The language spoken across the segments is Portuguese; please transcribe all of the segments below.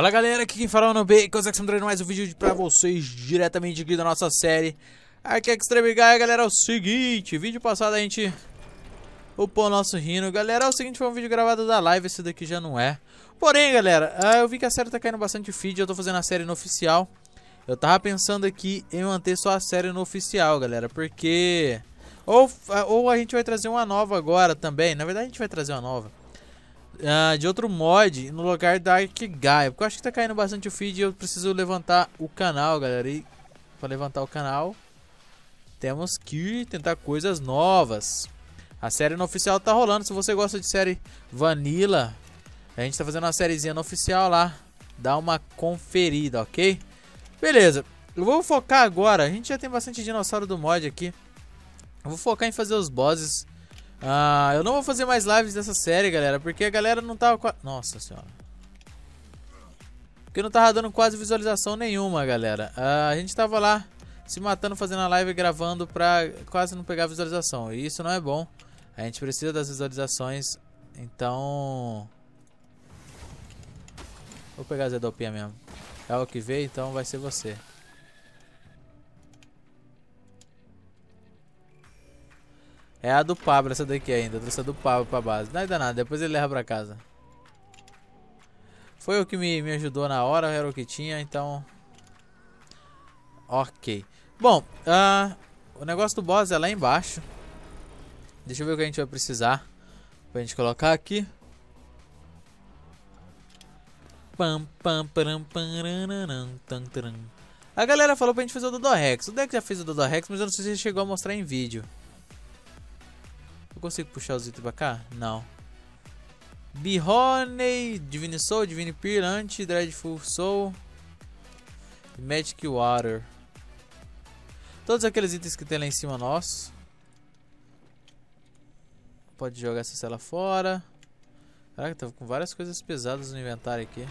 Fala galera, aqui quem fala é o Nobacon, eu estamos trazendo mais um vídeo pra vocês diretamente aqui da nossa série. Aqui é Extreme Guy, galera, é o seguinte, vídeo passado a gente upou o nosso rino Galera, é o seguinte, foi um vídeo gravado da live, esse daqui já não é. Porém, galera, ah, eu vi que a série tá caindo bastante feed, eu tô fazendo a série no oficial. Eu tava pensando aqui em manter só a série no oficial, galera, porque... Ou, ou a gente vai trazer uma nova agora também, na verdade a gente vai trazer uma nova uh, de outro mod no lugar da Arquigaia. Porque eu acho que tá caindo bastante o feed e eu preciso levantar o canal, galera. E para levantar o canal, temos que tentar coisas novas. A série no oficial tá rolando. Se você gosta de série Vanilla, a gente tá fazendo uma sériezinha no oficial lá. Dá uma conferida, ok? Beleza. Eu vou focar agora. A gente já tem bastante dinossauro do mod aqui. Eu vou focar em fazer os bosses ah, eu não vou fazer mais lives dessa série, galera, porque a galera não tava... Nossa senhora. Porque não tava dando quase visualização nenhuma, galera. Ah, a gente tava lá se matando, fazendo a live, gravando pra quase não pegar visualização. E isso não é bom. A gente precisa das visualizações, então... Vou pegar a Zedopia mesmo. É o que veio, então vai ser você. É a do Pablo, essa daqui ainda. Trouxe a do Pablo pra base. Não é nada, depois ele leva pra casa. Foi o que me, me ajudou na hora, era o que tinha, então... Ok. Bom, uh, o negócio do boss é lá embaixo. Deixa eu ver o que a gente vai precisar. Pra gente colocar aqui. Pam, pam, param, A galera falou pra gente fazer o Dodorex. O deck já fez o Dodorex, mas eu não sei se ele chegou a mostrar em vídeo. Eu consigo puxar os itens pra cá? Não. Bihoney, Divine Soul, Divine Pearl, Anti, Dreadful Soul Magic Water. Todos aqueles itens que tem lá em cima nosso. Pode jogar essa cela fora. Caraca, tava com várias coisas pesadas no inventário aqui.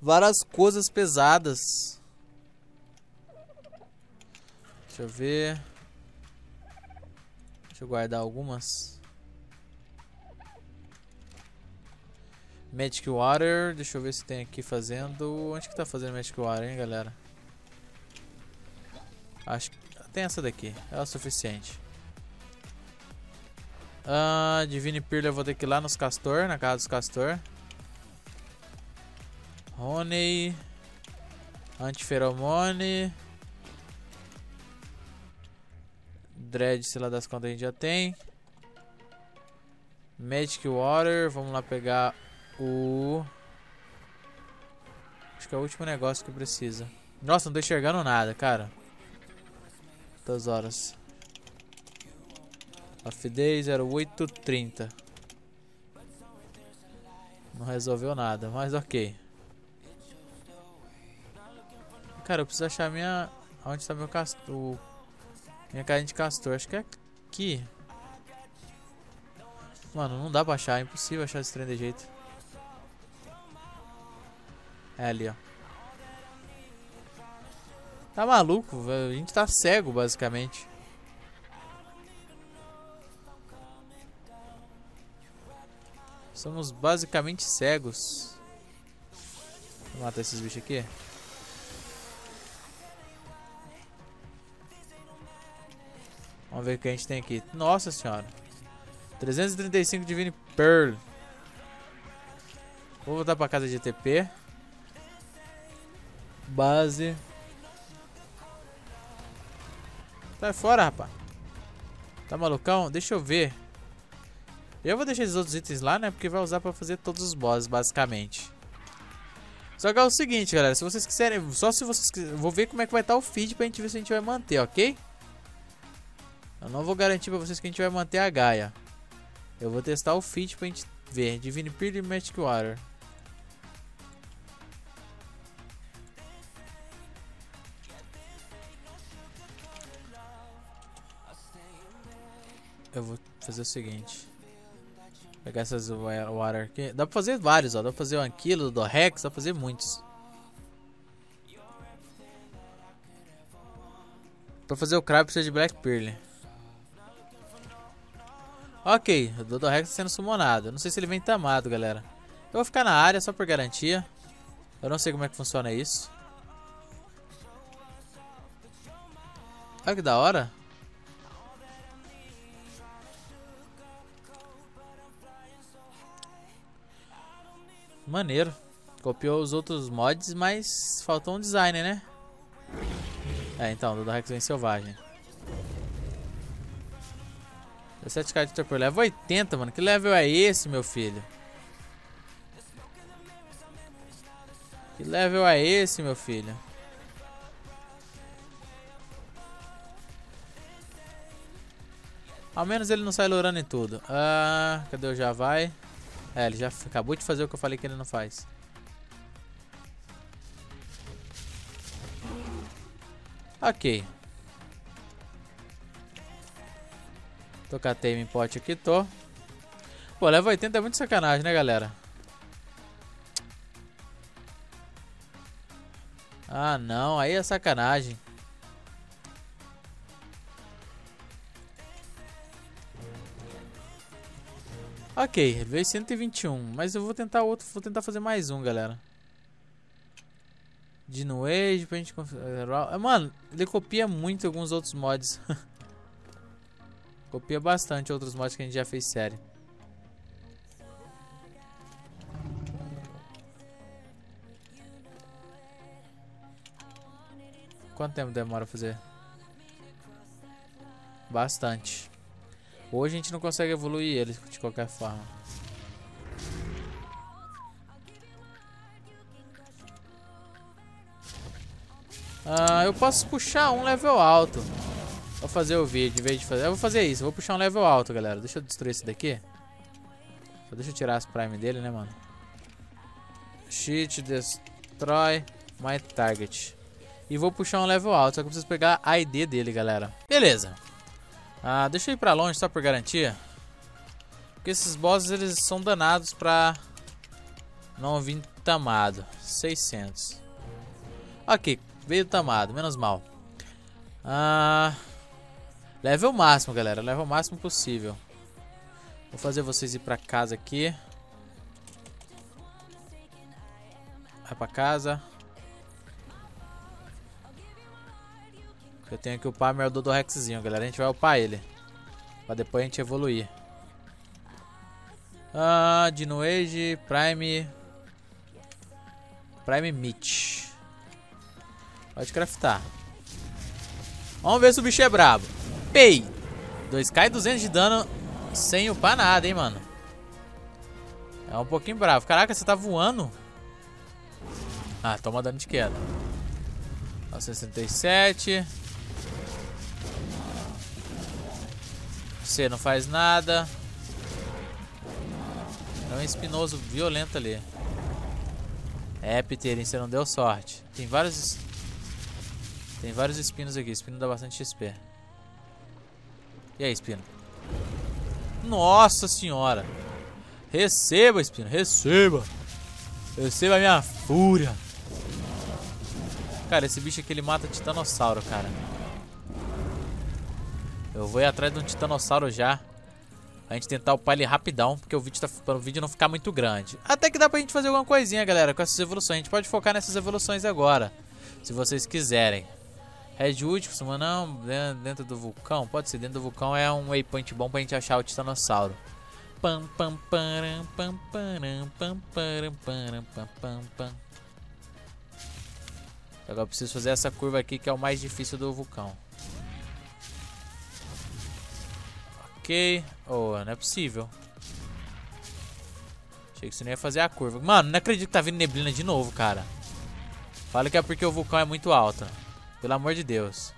Várias coisas pesadas. Deixa eu ver. Deixa eu guardar algumas. Magic Water, deixa eu ver se tem aqui fazendo. Onde que tá fazendo Magic Water, hein, galera? Acho que tem essa daqui, é o suficiente. Ah, Divine Pearl eu vou ter que ir lá nos Castor, na casa dos Castor. Honey. Antiferomone. Dread, sei lá das contas a gente já tem. Magic Water, vamos lá pegar o... Acho que é o último negócio que precisa. Nossa, não tô enxergando nada, cara. Quantas horas? Off day 0830. Não resolveu nada, mas ok. Cara, eu preciso achar minha... Onde está meu castelo? Minha carinha de castor, acho que é aqui. Mano, não dá pra achar, é impossível achar esse trem de jeito. É ali, ó. Tá maluco. A gente tá cego, basicamente. Somos basicamente cegos. Vou matar esses bichos aqui. Vamos ver o que a gente tem aqui. Nossa senhora. 335 Divine Pearl. Vou voltar pra casa de TP. Base. Sai fora, rapaz. Tá malucão? Deixa eu ver. Eu vou deixar esses outros itens lá, né? Porque vai usar pra fazer todos os bosses, basicamente. Só que é o seguinte, galera. Se vocês quiserem... Só se vocês quiserem... Vou ver como é que vai estar tá o feed pra gente ver se a gente vai manter, ok? Eu não vou garantir pra vocês que a gente vai manter a Gaia. Eu vou testar o feed pra gente ver. Divine Pearl e Magic Water. Eu vou fazer o seguinte. Pegar essas water aqui. Dá pra fazer vários, ó. Dá pra fazer o Anquilo, do Rex, dá pra fazer muitos. Pra fazer o Crab precisa de Black Pearl. Ok, o Dodo Rex tá sendo summonado. Não sei se ele vem tamado, galera. vou ficar na área só por garantia. Eu não sei como é que funciona isso. Olha que da hora. Maneiro. Copiou os outros mods, mas faltou um design, né? É, então, do Rex vem selvagem. 17 cartas torpor. Level 80, mano. Que level é esse, meu filho? Que level é esse, meu filho? Ao menos ele não sai lourando em tudo. Ah, cadê o já vai? É, ele já acabou de fazer o que eu falei que ele não faz. Ok. Tô com a Tame em pote aqui, tô. Pô, level 80 é muito sacanagem, né, galera? Ah, não. Aí é sacanagem. Ok, veio 121. Mas eu vou tentar outro. Vou tentar fazer mais um, galera. De New Age pra gente... Mano, ele copia muito alguns outros mods. Copia bastante outros mods que a gente já fez série. Quanto tempo demora fazer? Bastante. Hoje a gente não consegue evoluir eles de qualquer forma. Ah, eu posso puxar um level alto. Vou fazer o vídeo, em vez de fazer... Eu vou fazer isso, vou puxar um level alto, galera. Deixa eu destruir esse daqui. Só deixa eu tirar as prime dele, né, mano? Cheat, destroy my target. E vou puxar um level alto, só que eu preciso pegar a ID dele, galera. Beleza. Ah, deixa eu ir pra longe só por garantia. Porque esses bosses, eles são danados pra não vir tamado. 600. Ok, veio tamado, menos mal. Ah... Level máximo, galera. Level máximo possível. Vou fazer vocês ir pra casa aqui. Vai pra casa. Eu tenho que upar meu Dodorexzinho, galera. A gente vai upar ele. Pra depois a gente evoluir. Ah, Dino Age, Prime... Prime Meat. Pode craftar. Vamos ver se o bicho é brabo. Pei. 2k e 200 de dano sem upar nada, hein, mano. É um pouquinho bravo. Caraca, você tá voando. Ah, toma dano de queda. 67. Você não faz nada. É um espinoso violento ali. É, Peter, você não deu sorte. Tem vários... Tem vários espinos aqui. Espino dá bastante XP. E aí, Espino? Nossa senhora. Receba, Espino. Receba. Receba a minha fúria. Cara, esse bicho aqui ele mata titanossauro, cara. Eu vou ir atrás de um titanossauro já. A gente tentar upar ele rapidão, porque o vídeo tá para o vídeo não ficar muito grande. Até que dá pra gente fazer alguma coisinha, galera, com essas evoluções. A gente pode focar nessas evoluções agora, se vocês quiserem. Redwood mano. não, dentro do vulcão. Pode ser, dentro do vulcão é um waypoint bom pra gente achar o titanossauro. Pam, pam, param, pam, param, pam, param, param, pam, pam, pam. Agora eu preciso fazer essa curva aqui que é o mais difícil do vulcão. Ok. Oh, não é possível. Achei que você não ia fazer a curva. Mano, não acredito que tá vindo neblina de novo, cara. Fala que é porque o vulcão é muito alto. Pelo amor de Deus.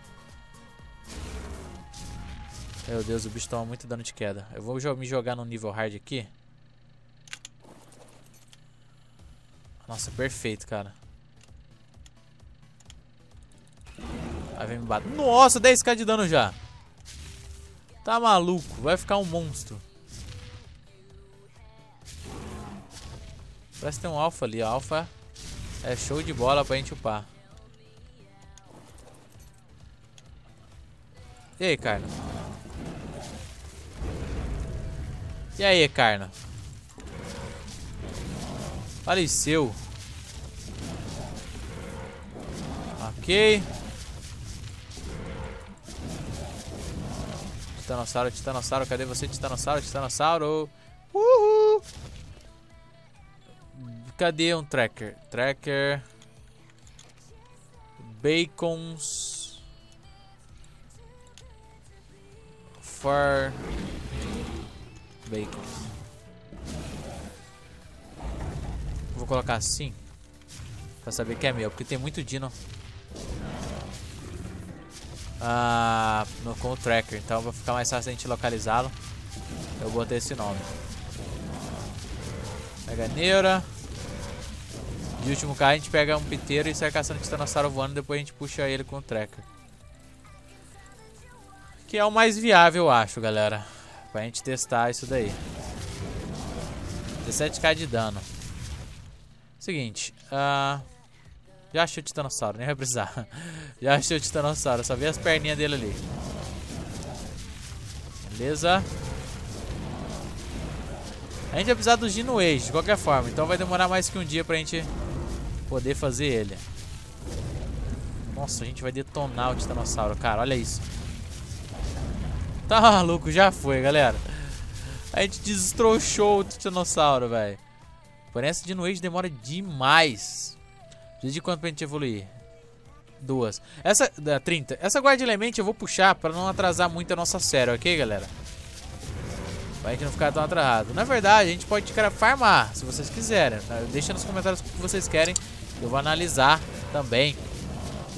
Meu Deus, o bicho toma muito dano de queda. Eu vou me jogar no nível hard aqui. Nossa, perfeito, cara. Aí vem me bater. Nossa, 10k de dano já. Tá maluco, vai ficar um monstro. Parece que tem um alfa ali. Alfa é show de bola pra gente upar. E aí, Carna? E aí, Carna? Faleceu. Ok. Titanossauro, Titanossauro, cadê você, Titanossauro, Titanossauro? Uhul! Cadê um tracker? Tracker. Bacons. For. Bacons. Vou colocar assim. Pra saber que é meu, porque tem muito dino. Ah, no, com o tracker, então vai ficar mais fácil a gente localizá-lo. Eu botei esse nome. Pega a neura. De último carro a gente pega um piteiro e sai caçando titanossauro voando. Depois a gente puxa ele com o tracker. Que é o mais viável, eu acho, galera. Pra gente testar isso daí. 17k de dano. Seguinte. Uh, já achei o titanossauro, nem vai precisar. já achei o titanossauro, só vi as perninhas dele ali. Beleza. A gente vai precisar do Gino Age, de qualquer forma. Então vai demorar mais que um dia pra gente poder fazer ele. Nossa, a gente vai detonar o Titanossauro, cara. Olha isso. Tá maluco, já foi, galera. A gente destrochou o Titanossauro, velho. Porém, essa Dino Age demora demais. De quanto pra gente evoluir? Duas. Essa, da 30. Essa guarda element eu vou puxar pra não atrasar muito a nossa série, ok, galera? Pra gente não ficar tão atrasado. Na verdade, a gente pode, cara, farmar, se vocês quiserem. Tá? Deixa nos comentários o que vocês querem. Eu vou analisar também.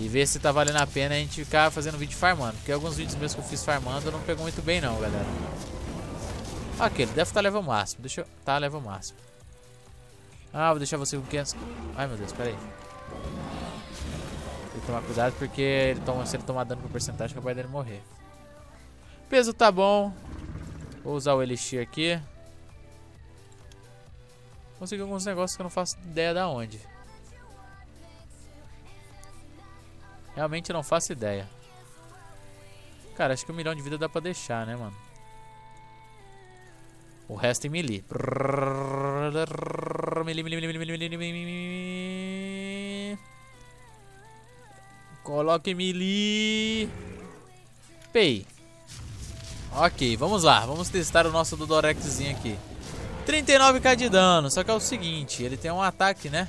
E ver se tá valendo a pena a gente ficar fazendo vídeo farmando. Porque alguns vídeos meus que eu fiz farmando não pegou muito bem não, galera. Ok, ele deve estar tá level máximo. Deixa eu... Tá level máximo. Ah, vou deixar você com 500... Ai, meu Deus, peraí. Tem que tomar cuidado porque ele toma, se ele tomar dano por porcentagem, capaz dele morrer. Peso tá bom. Vou usar o Elixir aqui. Consegui alguns negócios que eu não faço ideia da onde. Realmente não faço ideia. Cara, acho que um milhão de vida dá pra deixar, né, mano? O resto em melee, melee, melee. Coloque melee. Pei. Ok, vamos lá. Vamos testar o nosso Dodorexzinho aqui. 39k de dano, só que é o seguinte, ele tem um ataque, né?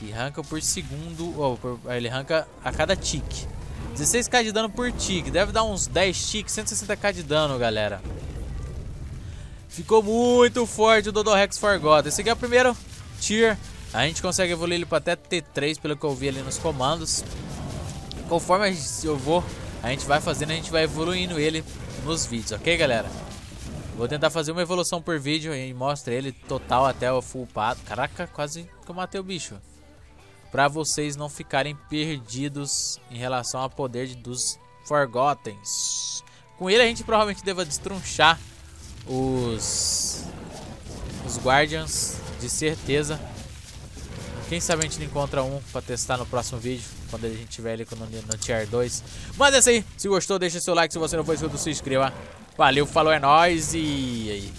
Que arranca por segundo, ou por, ele arranca a cada tique. 16k de dano por tique, deve dar uns 10 ticks, 160k de dano, galera. Ficou muito forte o Dodorex Forgotten. Esse aqui é o primeiro tier. A gente consegue evoluir ele para até T3, pelo que eu vi ali nos comandos. Conforme eu vou, a gente vai fazendo, a gente vai evoluindo ele nos vídeos, ok, galera? Vou tentar fazer uma evolução por vídeo e mostra ele total até o full pato. Caraca, quase que eu matei o bicho. Pra vocês não ficarem perdidos em relação ao poder dos Forgottens. Com ele a gente provavelmente deva destrunchar os, os Guardians, de certeza. Quem sabe a gente não encontra um pra testar no próximo vídeo, quando a gente tiver ele no, no Tier 2. Mas é isso aí, se gostou deixa seu like, se você não for inscrito se inscreva. Valeu, falou, é nóis e.